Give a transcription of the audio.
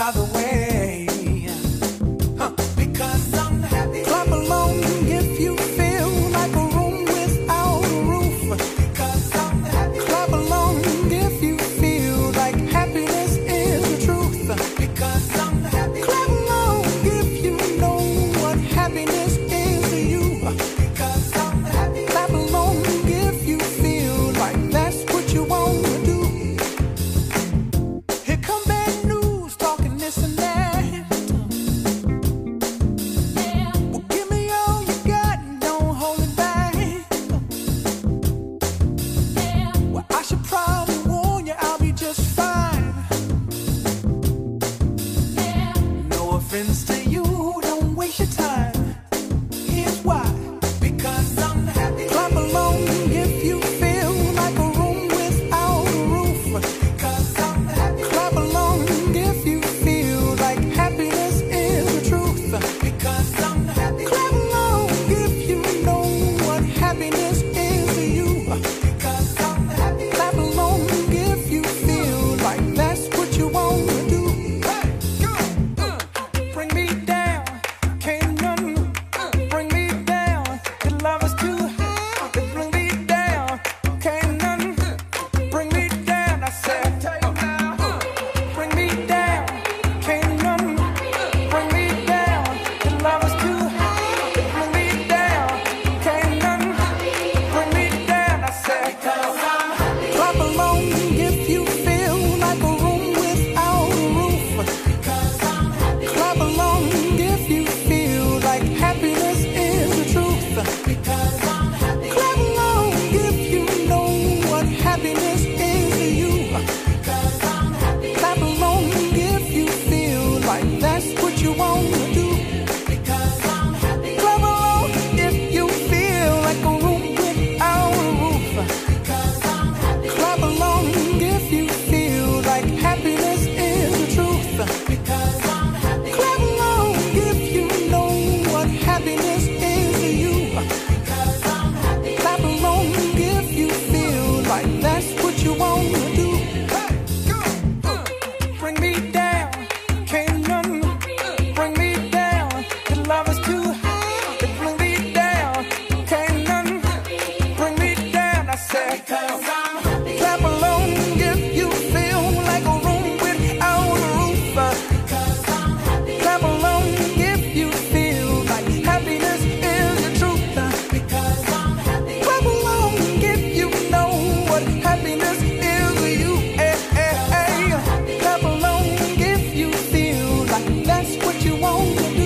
by the way. time. you want.